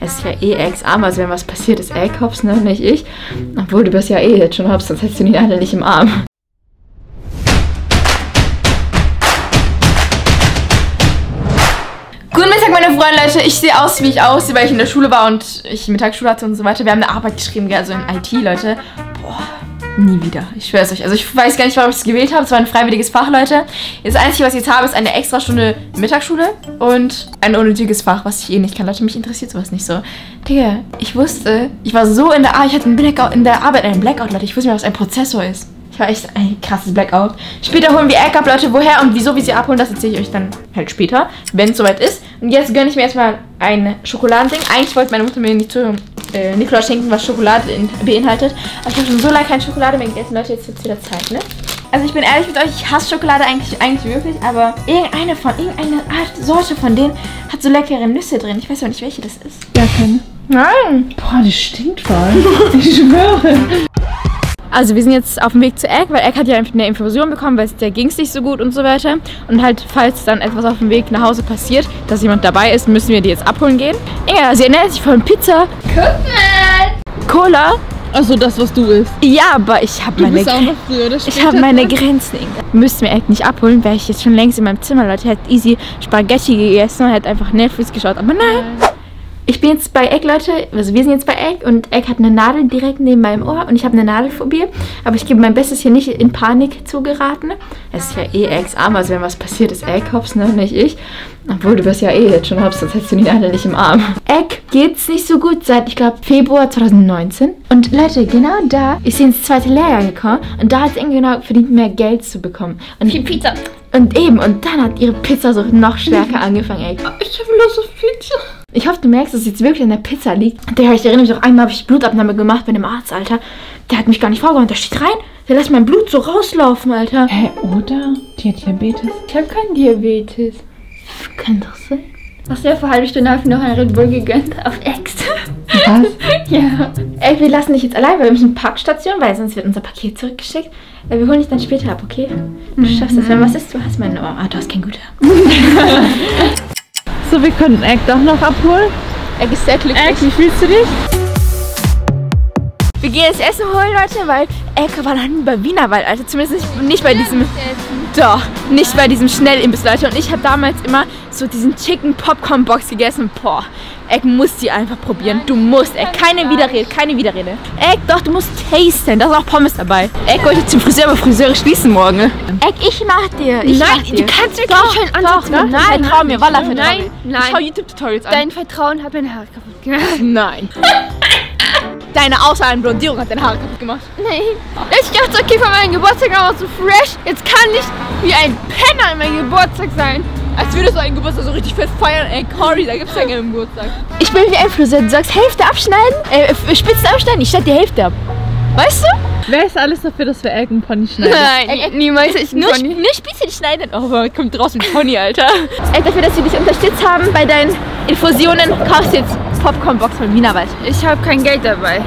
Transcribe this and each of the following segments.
Es ist ja eh ex-arm, also wenn was passiert, ist Egg hops, ne? Nicht ich. Obwohl, du bist ja eh jetzt schon hops, sonst hättest du die Nadel nicht im Arm. Guten Mittag, meine Freunde, Leute. Ich sehe aus, wie ich aussehe, weil ich in der Schule war und ich Mittagsschule hatte und so weiter. Wir haben eine Arbeit geschrieben, also in IT, Leute. Boah, nie wieder. Ich schwöre es euch. Also ich weiß gar nicht, warum ich es gewählt habe. Es war ein freiwilliges Fach, Leute. Das Einzige, was ich jetzt habe, ist eine extra Stunde Mittagsschule und ein unnötiges Fach, was ich eh nicht kann. Leute, mich interessiert sowas nicht so. Digga, ich wusste, ich war so in der Arbeit, ich hatte einen Blackout, in der Arbeit einen Blackout, Leute. Ich wusste nicht, was ein Prozessor ist. Ich war echt ein krasses Blackout. Später holen wir Egg Leute. Woher und wieso wir sie abholen, das erzähle ich euch dann halt später, wenn es soweit ist. Und jetzt gönne ich mir erstmal ein Schokoladending. Eigentlich wollte meine Mutter mir nicht zu äh, Nikolaus schenken, was Schokolade in, beinhaltet. Aber ich habe schon so lange keine Schokolade mehr gegessen. Leute, jetzt wird es wieder Zeit, ne? Also ich bin ehrlich mit euch, ich hasse Schokolade eigentlich, eigentlich wirklich, aber irgendeine von, irgendeine Art, Sorte von denen hat so leckere Nüsse drin. Ich weiß aber nicht, welche das ist. Gar keine. Nein! Boah, die stinkt voll. ich schwöre. Also wir sind jetzt auf dem Weg zu Egg, weil Egg hat ja eine Infusion bekommen, weil es der ging es nicht so gut und so weiter. Und halt, falls dann etwas auf dem Weg nach Hause passiert, dass jemand dabei ist, müssen wir die jetzt abholen gehen. Ja, sie ernährt sich von Pizza. Guck mal! Cola. Also das, was du isst. Ja, aber ich habe meine... auch noch früher oder Ich habe meine. Grenzen. Müssten wir Egg nicht abholen, wäre ich jetzt schon längst in meinem Zimmer, Leute. Hätte easy Spaghetti gegessen und hätte einfach Netflix geschaut. Aber nein. Ich bin jetzt bei Egg, Leute. Also wir sind jetzt bei Egg und Egg hat eine Nadel direkt neben meinem Ohr und ich habe eine Nadelphobie. Aber ich gebe mein Bestes, hier nicht in Panik zu geraten. Es ist ja eh Eggs Arm, also wenn was passiert, ist Egg hops, ne? Nicht ich. Obwohl, du bist ja eh jetzt schon hops, sonst hättest du die Nadel nicht im Arm. Egg geht's nicht so gut seit, ich glaube, Februar 2019. Und Leute, genau da ist sie ins zweite Lehrjahr gekommen und da hat sie irgendwie genau verdient, mehr Geld zu bekommen. Und Die Pizza. Und eben, und dann hat ihre Pizzasucht noch stärker angefangen, ey. Ich habe Lust auf Pizza. Ich hoffe, du merkst, dass es jetzt wirklich an der Pizza liegt. Der, ich erinnere mich auch einmal, habe ich Blutabnahme gemacht bei dem Arzt, Alter. Der hat mich gar nicht vorgewarnt. Der steht rein, der lässt mein Blut so rauslaufen, Alter. Hä, oder? Die hat Diabetes. Ich habe keinen Diabetes. Kann doch sein. Hast du ja vor halbe Stunde habe ich noch ein Red Bull gegönnt auf Ex. Was? Ja. Ey, wir lassen dich jetzt allein, weil wir müssen Parkstation, weil sonst wird unser Paket zurückgeschickt. Äh, Wir holen dich dann später ab, okay? Du schaffst das. Wenn was ist, du hast meine Ohr. Ah, du hast kein guter. So, wir können Egg doch noch abholen. Er ist sehr glücklich. Egg, wie fühlst du dich? Wir gehen jetzt Essen holen, Leute, weil Ecke war noch nie bei Wienerwald. Also zumindest nicht, nicht bei diesem. Doch, nicht bei diesem Schnellimbiss, Leute. Und ich habe damals immer so diesen Chicken Popcorn Box gegessen. Boah, Eck muss die einfach probieren. Du musst, Eck. Keine Widerrede, keine Widerrede. Eck, doch, du musst tasten. Da ist auch Pommes dabei. Eck wollte zum Friseur, aber Friseure schließen morgen. Eck, ich mach dir. Ich Nein, mach dir. du kannst mir doch, keinen schönen doch, machen. Nein, vertrau mir, Wallah, vertrau Nein, mir. nein. Ich schau YouTube-Tutorials an. Dein Vertrauen hat meine Haare kaputt gemacht. Nein. Deine Außenblondierung hat deine Haare kaputt gemacht. Nein. Ich dachte, okay, von meinem Geburtstag war so fresh. Jetzt kann ich wie ein Penner an meinem Geburtstag sein. Als würdest du einen Geburtstag so richtig fest feiern. Ey, Cory, da gibt's ja keinen Geburtstag. Ich bin wie ein Friseur. Du sagst Hälfte abschneiden, äh, Spitzen abschneiden. Ich schneide die Hälfte ab. Weißt du? Wer ist alles dafür, dass wir Egg und Pony schneiden? Nein, niemals ich Nur, nur Spießchen schneiden. Oh, aber kommt raus mit Pony, Alter. Ey, dafür, dass wir dich unterstützt haben bei deinen Infusionen, kaufst du jetzt Popcornbox von Wienerwald. Ich habe kein Geld dabei.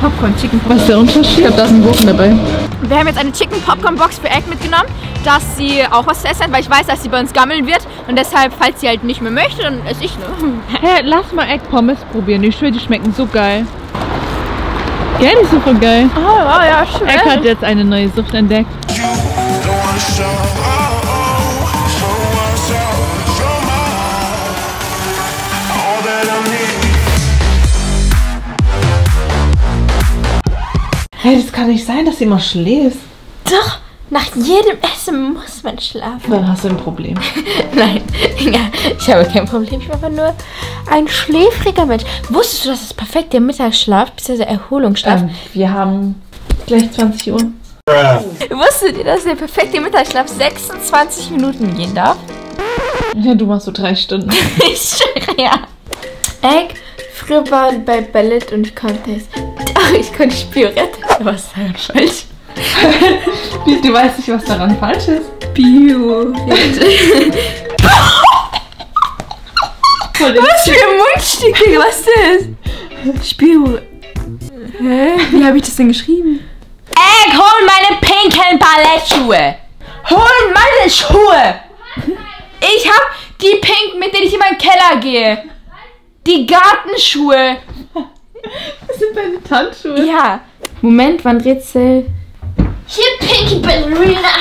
Popcorn, Chicken Was ist der Unterschied? Ich glaube, da sind Gurken dabei. Wir haben jetzt eine Chicken Popcorn Box für Egg mitgenommen, dass sie auch was zu essen hat, weil ich weiß, dass sie bei uns gammeln wird. Und deshalb, falls sie halt nicht mehr möchte, dann esse ich, ne? Hä, lass mal Egg Pommes probieren. Ich schwöre, die schmecken so geil. Gell, die sind voll geil. Oh, oh ja, schön. Egg hat jetzt eine neue Sucht entdeckt. Hey, das kann nicht sein, dass sie immer schläft. Doch, nach jedem Essen muss man schlafen. Dann hast du ein Problem. Nein, ja, ich habe kein Problem. Ich bin einfach nur ein schläfriger Mensch. Wusstest du, dass das perfekt der Mittagsschlaf bzw. Erholungsschlaf Ähm, wir haben gleich 20 Uhr. Wusstet ihr, dass der perfekte Mittagsschlaf 26 Minuten gehen darf? Ja, du machst so drei Stunden. Ich schwöre, ja. Egg, früher war bei Ballett und es. Ach, ich konnte Spiorette. Was ist daran falsch? Du weißt nicht, was daran falsch ist? Spiorette. Was für ein Mundstück, Digga, was ist das? Spiro. Hä? Wie habe ich das denn geschrieben? Egg, hol meine pinken Ballettschuhe! Hol meine Schuhe! Ich hab Die Pink, mit denen ich in meinen Keller gehe. Die Gartenschuhe. Das sind deine Tanzschuhe. Ja. Moment, wann Rätsel? Hier, Pinky Ballerina.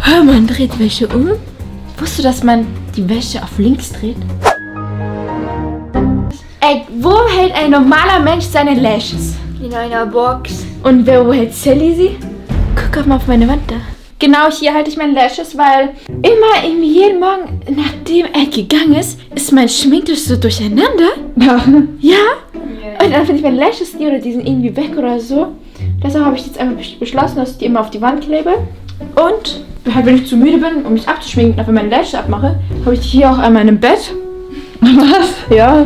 Hör, man dreht Wäsche um. Wusstest du, dass man die Wäsche auf links dreht? Ey, wo hält ein normaler Mensch seine Lashes? In einer Box. Und wer, wo hält Sally sie? Guck auch mal auf meine Wand da. Genau hier halte ich meine Lashes, weil immer irgendwie jeden Morgen, nachdem er gegangen ist, ist mein Schminktisch so durcheinander. Ja. Ja. Und dann finde ich meine Lashes nie oder die sind irgendwie weg oder so. Deshalb habe ich jetzt einfach besch- beschlossen, dass ich die immer auf die Wand klebe. Und halt, wenn ich zu müde bin, um mich abzuschminken einfach meine Lashes abmache, habe ich die hier auch einmal in einem Bett. Was? Ja.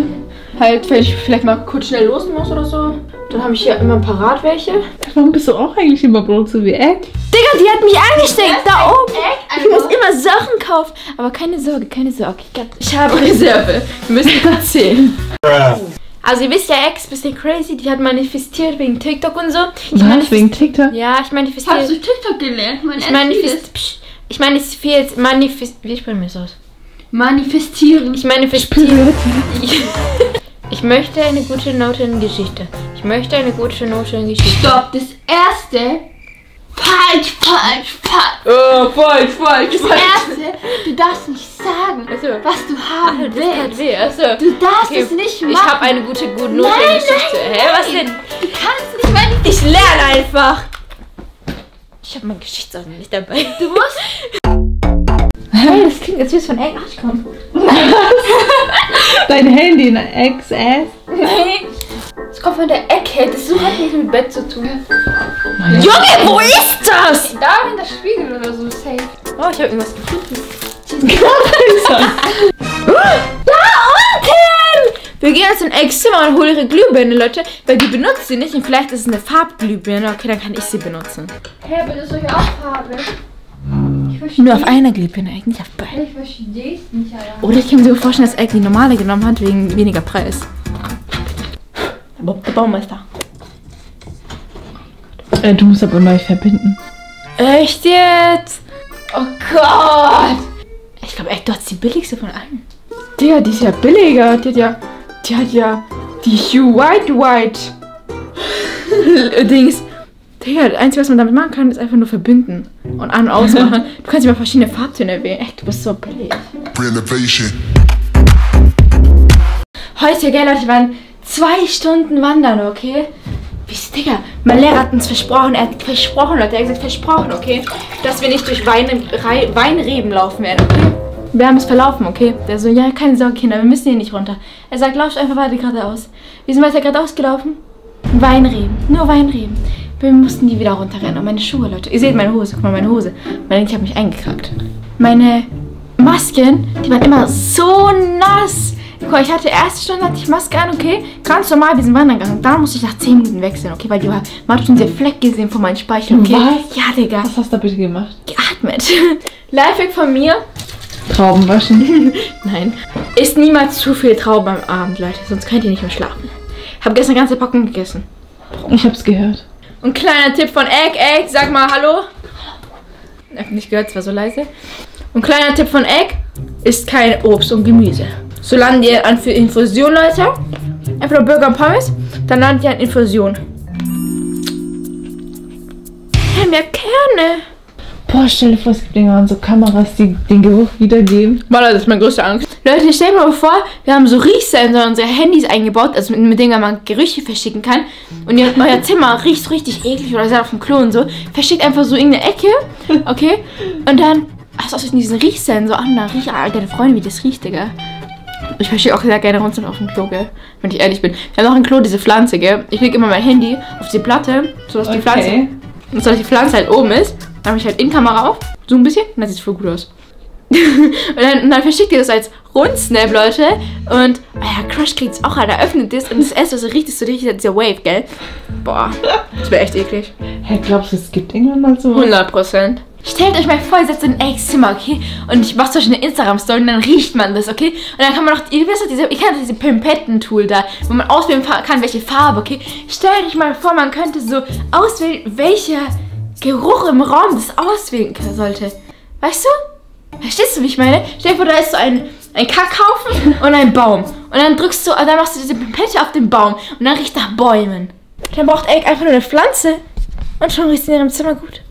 Halt, wenn ich vielleicht mal kurz schnell los muss oder so. Dann habe ich hier immer parat welche. Warum bist du auch eigentlich immer Brot so wie Egg? Digga, die hat mich angesteckt, da oben. Egg, Ich muss immer Sachen kaufen. Aber keine Sorge, keine Sorge. Ich hab- Ich habe Reserve. Wir müssen erzählen. Also ihr wisst ja, Ex ist ein bisschen crazy. Die hat manifestiert wegen TikTok und so. Ich Was? Wegen TikTok? Ja, ich manifestiere. Hast du TikTok gelernt? Mein Ich manifest, psch, ich manifestiere manifest, wie sprechen wir das aus? Manifestieren. Ich manifestiere. Ich möchte eine gute Note in Geschichte. Ich möchte eine gute Note in Geschichte. Stopp, das erste. Falsch, falsch, falsch. Oh, falsch, falsch, Das erste, du darfst nicht sagen, Achso. was du haben Das hat willst. weh, achso. Du darfst Okay, es nicht machen. Ich habe eine gute, gute Note in Nein, Geschichte. nein, Hä, was nein. denn? Du kannst nicht manifestieren. Ich lerne einfach. Ich habe mein Geschichtsordnung nicht dabei. Du musst. Hey, das klingt, als würde es von Englisch kommen. Dein Handy in Ex-Ass? Nein. Es kommt von der Ecke. Das so hat nichts mit Bett zu tun. Junge, wo ist das? Da in der Spiegel oder so safe. Oh, ich habe irgendwas gefunden. Wir gehen jetzt in Ex Zimmer und holen ihre Glühbirne, Leute, weil die benutzt sie nicht und vielleicht ist es eine Farbglühbirne. Okay, dann kann ich sie benutzen. Hä, aber das soll ja auch Farbe. Nur auf einer Glühbirne, eigentlich nicht auf beiden. Ich verstehe es nicht, Alter. Oder ich kann mir sogar vorstellen, dass Egg die normale genommen hat, wegen weniger Preis. Der Baumeister. Äh, du musst aber neu verbinden. Echt jetzt? Oh Gott! Ich glaube, Egg, du hast die billigste von allen. Digga, die ist ja billiger. Die hat ja. Die hat ja. Die Hue White White. Dings. Digga, das Einzige, was man damit machen kann, ist einfach nur verbinden. Und an- und ausmachen. du kannst immer verschiedene Farbtöne wählen. Echt, du bist so billig. Renovation. Heute, gell, Leute, wir waren zwei Stunden wandern, okay? Wie, Digga, mein Lehrer hat uns versprochen, er hat versprochen, Leute, er hat gesagt, versprochen, okay? Dass wir nicht durch Wein, Weinreben laufen werden, okay? Wir haben es verlaufen, okay? Der so, ja, keine Sorge, Kinder, wir müssen hier nicht runter. Er sagt, lauft einfach weiter geradeaus. Wir sind weiter geradeaus gelaufen. Weinreben, nur Weinreben. Wir mussten die wieder runterrennen. Und meine Schuhe, Leute. Ihr seht meine Hose, guck mal, meine Hose. Man ich habe mich eingekackt. Meine Masken, die waren immer so nass. Guck ich hatte erste Stunde hatte ich Maske an, okay? Ganz normal, wir sind wandern gegangen. Da musste ich nach 10 Minuten wechseln, okay? Weil die war, man hat schon diese Fleck gesehen von meinen Speicheln, okay? Was? Ja, Digga. Was hast du da bitte gemacht? Geatmet. Lifehack von mir. Trauben waschen. Nein. Isst niemals zu viel Trauben am Abend, Leute. Sonst könnt ihr nicht mehr schlafen. Hab gestern eine ganze Packung gegessen. Ich hab's gehört. Und kleiner Tipp von Egg, Egg, sag mal Hallo. Ich hab nicht gehört, es war so leise. Und kleiner Tipp von Egg, isst kein Obst und Gemüse. So landet ihr an für Infusion, Leute. Einfach nur Burger und Pommes, dann landet ihr an Infusion. Ja, mehr Kerne. Boah, stell dir vor, es gibt irgendwann so Kameras, die den Geruch wiedergeben. Walla, das ist meine größte Angst. Leute, stellt mal vor, wir haben so Riechsensor in unsere Handys eingebaut, also mit, mit denen man Gerüche verschicken kann. Und ihr, euer Zimmer riecht so richtig eklig oder seid auf dem Klo und so. Verschickt einfach so irgendeine Ecke, okay? Und dann hast du aus diesen Riechsensor an, dann riecht ah, deine Freunde, wie das riecht, Digga. Ich verschicke auch sehr gerne runter auf dem Klo, gell? Wenn ich ehrlich bin. Wir haben noch ein Klo, diese Pflanze, gell? Ich lege immer mein Handy auf die Platte, sodass die Pflanze Okay. und so, dass die Pflanze halt oben ist. Dann habe ich halt in Kamera auf. So ein bisschen. Und dann sieht es voll gut aus. und, dann, und dann verschickt ihr das als Rundsnap, Leute. Und ja, Crush kriegt es auch an. Er öffnet das und das erste, was er riecht, ist so richtig dieser Wave, gell? Boah, das wäre echt eklig. Hä, glaubst du, es gibt irgendwann mal so? 100 Prozent. Stellt euch mal vor, ihr setzt in ein Zimmer, okay? Und ich mache zum Beispiel eine Instagram-Story und dann riecht man das, okay? Und dann kann man noch, ihr wisst doch, diese, ich kenne diese Pimpetten-Tool da, wo man auswählen kann, welche Farbe, okay? Stellt euch mal vor, man könnte so auswählen, welcher Geruch im Raum das auswählen sollte. Weißt du? Verstehst du, wie ich meine? Stell dir vor, da ist so ein, ein Kackhaufen und ein Baum. Und dann drückst du, dann machst du diese Pipette auf den Baum und dann riecht nach Bäumen. Dann braucht Eric einfach nur eine Pflanze und schon riecht es in ihrem Zimmer gut.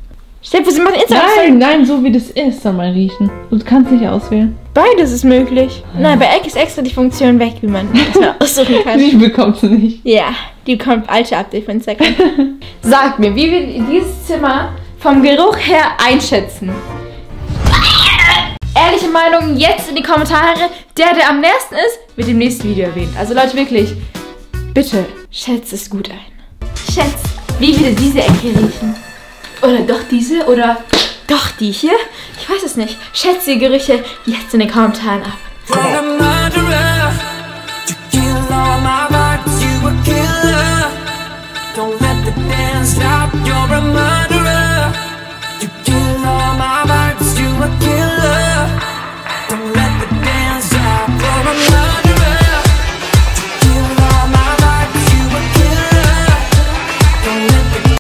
Stell dir vor, sie macht Instagram. Nein, nein, so wie das ist, soll mal riechen. Du kannst nicht auswählen. Beides ist möglich. Nein, bei Eric ist extra die Funktion weg, wie man das mal aussuchen kann. Die bekommst du nicht. Ja, die kommt alte Update von Instagram. Sagt mir, wie wir dieses Zimmer vom Geruch her einschätzen. Ehrliche Meinung jetzt in die Kommentare. Der, der am nächsten ist, wird im nächsten Video erwähnt. Also Leute, wirklich, bitte schätzt es gut ein. Schätzt, wie würde diese Ecke riechen? Oder doch diese? Oder doch die hier? Ich weiß es nicht. Schätzt die Gerüche jetzt in den Kommentaren ab.